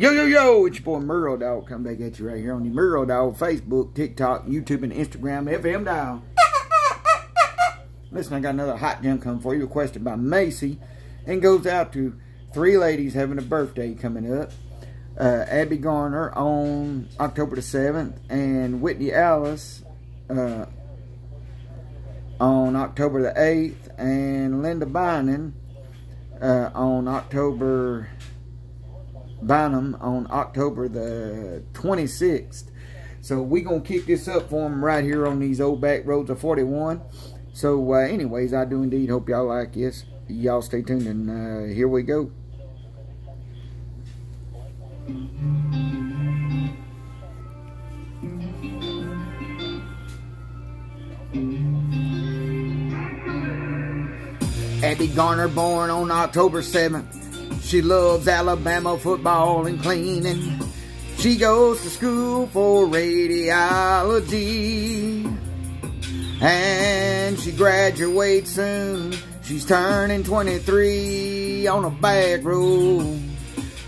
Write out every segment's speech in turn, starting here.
Yo, yo, yo, it's your boy MerlDog. Come back at you right here on the MerlDog Facebook, TikTok, YouTube, and Instagram, FM Dial. Listen, I got another hot gem coming for you, requested by Macy, and goes out to three ladies having a birthday coming up. Uh, Abbie Garner on October the 7th, and Whitney Alice uh, on October the 8th, and Lydia Bynum uh, on October Bynum on October the 26th. So we going to kick this up for them right here on these old back roads of 41. So uh, anyways, I do indeed hope y'all like this. Y'all stay tuned and uh, here we go. Abbie Garner born on October 7th. She loves Alabama football and cleaning. She goes to school for radiology. And she graduates soon. She's turning 23 on a back road.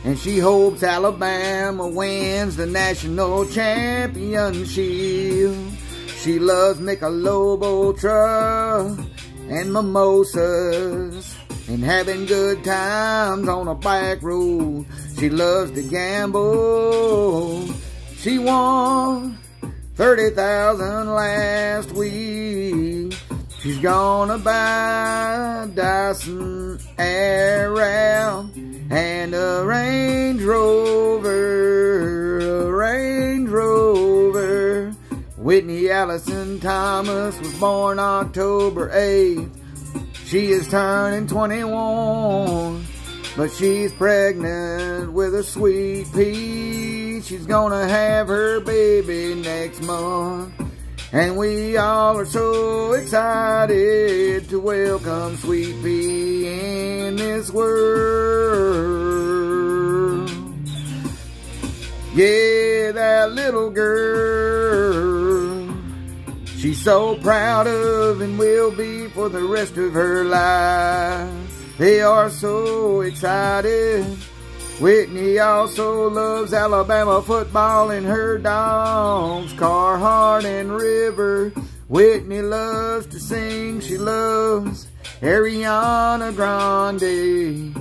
And she hopes Alabama wins the national championship. She loves Michelob Ultra and mimosas and having good times on a back road. She loves to gamble. She won 30,000 last week. She's gonna buy a Dyson Airwrap and a Range Rover, a Range Rover. Whitney Allison Thomas was born October 8th. She is turning 21, but she's pregnant with a sweet pea. She's gonna have her baby next month. And we all are so excited to welcome Sweet Pea in this world. Yeah, that little girl. So proud of and will be for the rest of her life. They are so excited. Whitney also loves Alabama football and her dogs, Carhartt and River. Whitney loves to sing. She loves Ariana Grande.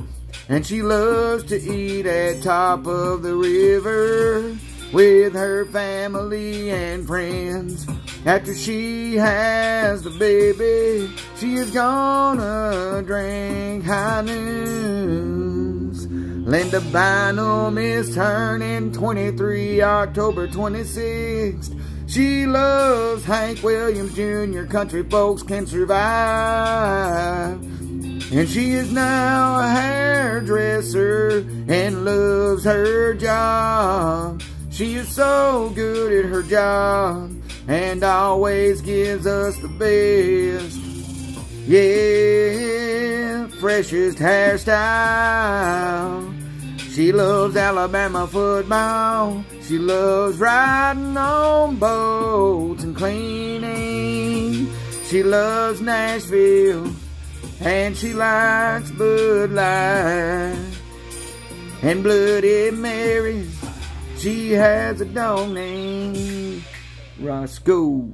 And she loves to eat at top of the river with her family and friends. After she has the baby, she is gonna drink high noons. Lydia Bynum is turning 23 October 26th. She loves Hank Williams Jr. Country folks can survive. And she is now a hairdresser and loves her job. She is so good at her job and always gives us the best. Yeah, freshest hairstyle. She loves Alabama football. She loves riding on boats and cleaning. She loves Nashville and she likes Bud Light and Bloody Marys. She has a dog named Roscoe.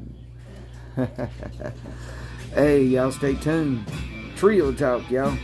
hey, y'all stay tuned. Trio talk, y'all.